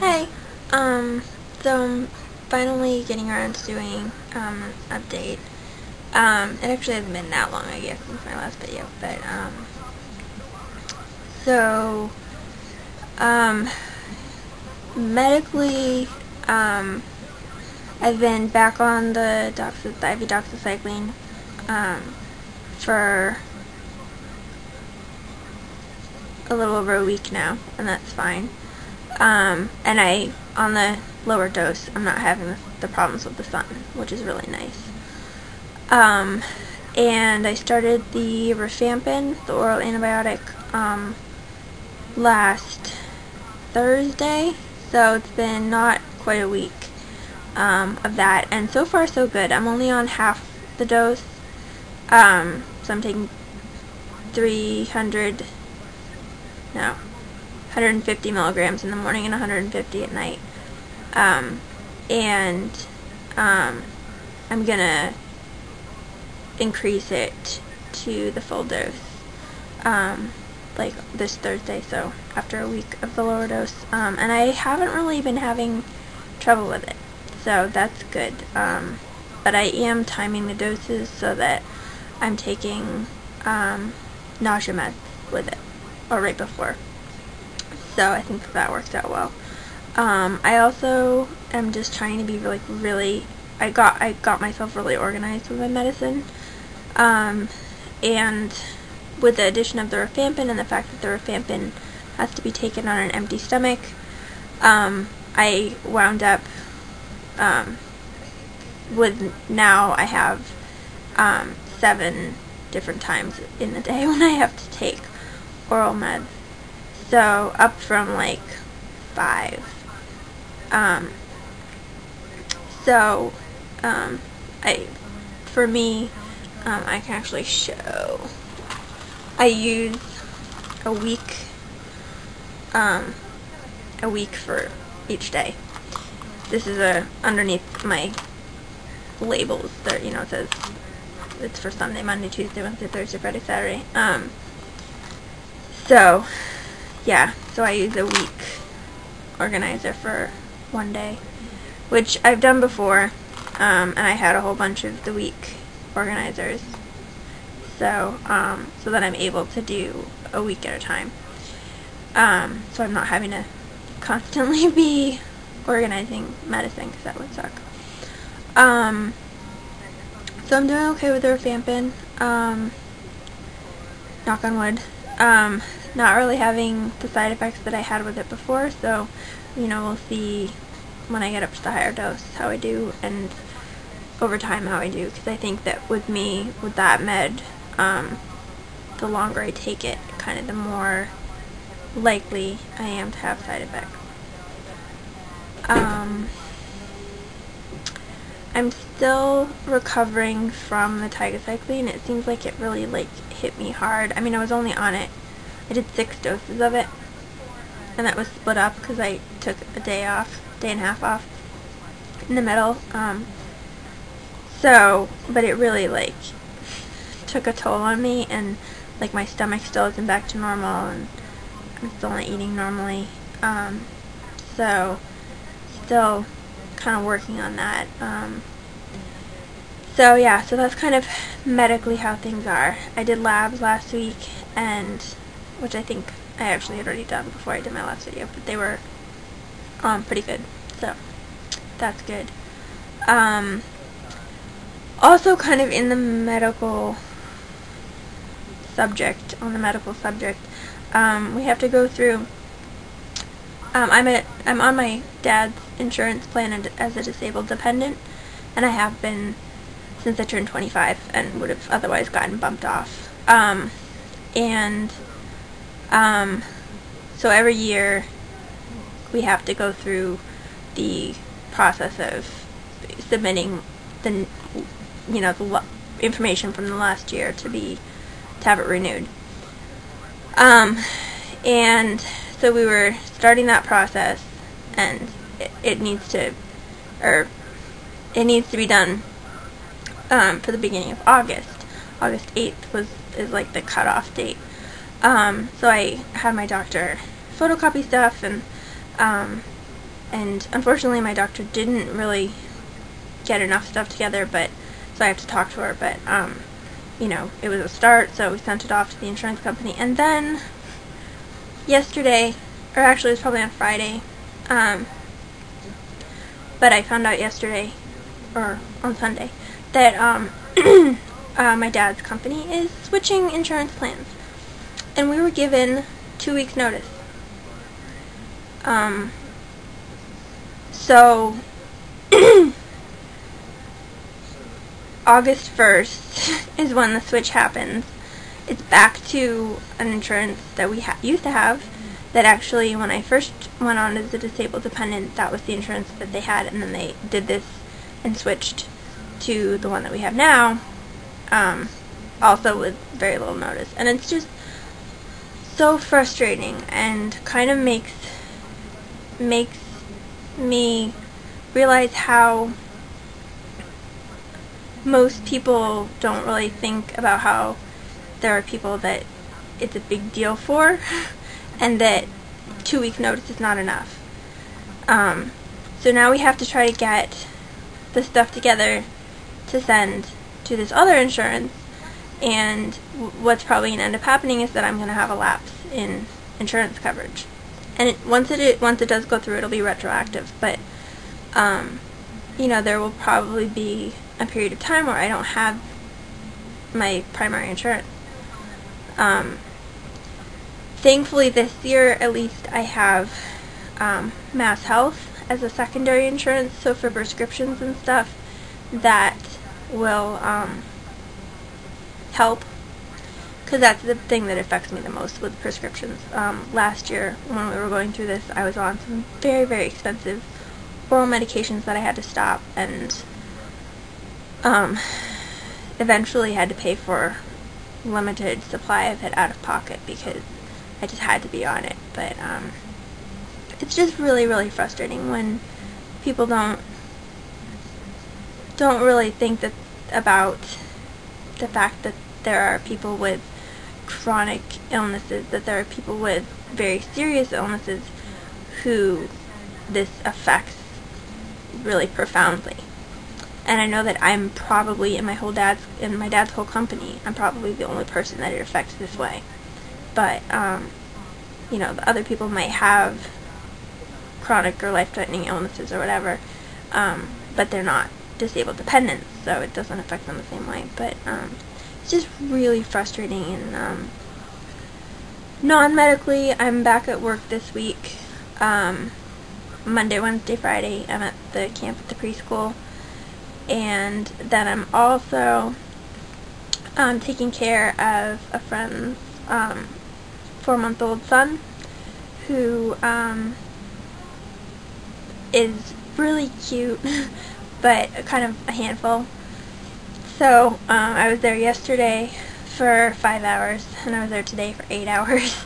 Hey, um, so I'm finally getting around to doing, um, an update. Um, it actually hasn't been that long, I guess, since my last video, but, um, so, um, medically, um, I've been back on the, doxy, the IV doxycycline, um, for a little over a week now, and that's fine. Um, and I, on the lower dose, I'm not having the, problems with the sun, which is really nice. Um, and I started the rifampin, the oral antibiotic, um, last Thursday, so it's been not quite a week um, of that, and so far so good. I'm only on half the dose, um, so I'm taking 300, no, 150 milligrams in the morning and 150 at night. Um, and um, I'm gonna increase it to the full dose, um, like this Thursday, so after a week of the lower dose. Um, and I haven't really been having trouble with it, so that's good. Um, but I am timing the doses so that I'm taking um, nausea meds with it, or right before so I think that, works out well. Um, I also am just trying to be really, really, I got, I got myself really organized with my medicine, um, and with the addition of the rifampin and the fact that the rifampin has to be taken on an empty stomach, um, I wound up, um, with now I have, um, seven different times in the day when I have to take oral meds so up from like five. Um, so um, I, for me, um, I can actually show. I use a week, um, a week for each day. This is a underneath my labels. that you know, it says it's for Sunday, Monday, Tuesday, Wednesday, Thursday, Friday, Saturday. Um, so yeah, so I use a week organizer for one day, which I've done before, um, and I had a whole bunch of the week organizers. So, um, so that I'm able to do a week at a time. Um, so I'm not having to constantly be organizing medicine because that would suck. Um, so I'm doing okay with the rifampin. Um, knock on wood. Um, not really having the side effects that I had with it before, so, you know, we'll see when I get up to the higher dose how I do, and over time how I do, because I think that with me, with that med, um, the longer I take it, kind of the more likely I am to have side effects. Um, I'm still recovering from the tigecycline. It seems like it really like hit me hard. I mean, I was only on it I did six doses of it, and that was split up because I took a day off, day and a half off in the middle. Um, so, but it really like took a toll on me, and like my stomach still isn't back to normal, and I'm still not eating normally. Um, so, still kind of working on that. Um, so yeah, so that's kind of medically how things are. I did labs last week, and which I think I actually had already done before I did my last video, but they were um, pretty good, so that's good. Um, also kind of in the medical subject, on the medical subject, um, we have to go through, um, I'm, a, I'm on my dad's insurance plan as a disabled dependent, and I have been since I turned 25 and would have otherwise gotten bumped off. Um, and um, so every year we have to go through the process of submitting the you know the information from the last year to be to have it renewed. Um, and so we were starting that process, and it, it needs to, or it needs to be done um, for the beginning of August. August 8th was is like the cutoff date um, so I had my doctor photocopy stuff and um, and unfortunately my doctor didn't really get enough stuff together, but so I have to talk to her. But um, you know, it was a start, so we sent it off to the insurance company, and then yesterday, or actually it was probably on Friday, um, but I found out yesterday or on Sunday that um, uh, my dad's company is switching insurance plans, and we were given two weeks notice. Um, so August 1st is when the switch happens. It's back to an insurance that we used to have that actually when I first went on as a disabled dependent, that was the insurance that they had and then they did this and switched to the one that we have now, um, also with very little notice. And it's just so frustrating and kind of makes makes me realize how most people don't really think about how there are people that it's a big deal for and that two week notice is not enough. Um, so now we have to try to get the stuff together to send to this other insurance and what's probably going to end up happening is that I'm going to have a lapse in insurance coverage. And it, once it once it does go through, it'll be retroactive. But um, you know, there will probably be a period of time where I don't have my primary insurance. Um, thankfully, this year at least I have um, Mass Health as a secondary insurance, so for prescriptions and stuff, that will um, help because that's the thing that affects me the most with prescriptions. Um, last year, when we were going through this, I was on some very, very expensive oral medications that I had to stop, and um, eventually had to pay for limited supply of it out of pocket because I just had to be on it. But um, it's just really, really frustrating when people don't don't really think that about the fact that there are people with chronic illnesses, that there are people with very serious illnesses who this affects really profoundly. And I know that I'm probably in my whole dad's in my dad's whole company, I'm probably the only person that it affects this way. But um, you know, the other people might have chronic or life-threatening illnesses or whatever, um, but they're not disabled dependents, so it doesn't affect them the same way. But um, it's just really frustrating. And um, non-medically, I'm back at work this week. Um, Monday, Wednesday, Friday, I'm at the camp at the preschool, and then I'm also um, taking care of a friend's um, four-month-old son who um, is really cute, but kind of a handful. So um, I was there yesterday for five hours, and I was there today for eight hours.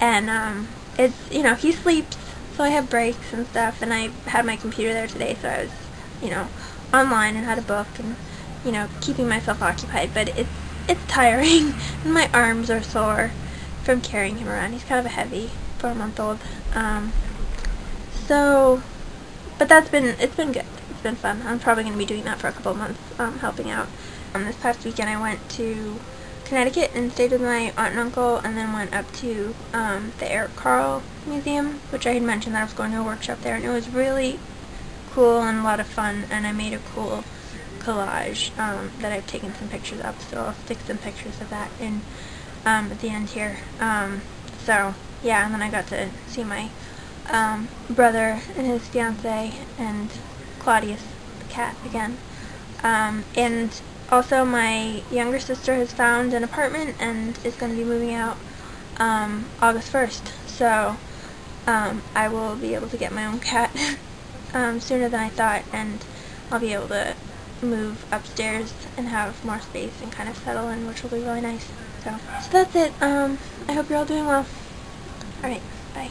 And um, it's you know he sleeps, so I have breaks and stuff. And I had my computer there today, so I was you know online and had a book and you know keeping myself occupied. But it's it's tiring, and my arms are sore from carrying him around. He's kind of a heavy four month old. Um, so but that's been it's been good. It's been fun. I'm probably going to be doing that for a couple months, um, helping out. Um, this past weekend I went to Connecticut and stayed with my aunt and uncle, and then went up to um, the Eric Carle Museum, which I had mentioned that I was going to a workshop there, and it was really cool and a lot of fun. And I made a cool collage um, that I've taken some pictures of, so I'll stick some pictures of that in um, at the end here. Um, so yeah, and then I got to see my um, brother and his fiance and Claudius the cat again. Um, and also my younger sister has found an apartment and is going to be moving out um, August 1st. So um, I will be able to get my own cat um, sooner than I thought and I'll be able to move upstairs and have more space and kind of settle in, which will be really nice. So, so that's it. Um, I hope you're all doing well. Alright, bye.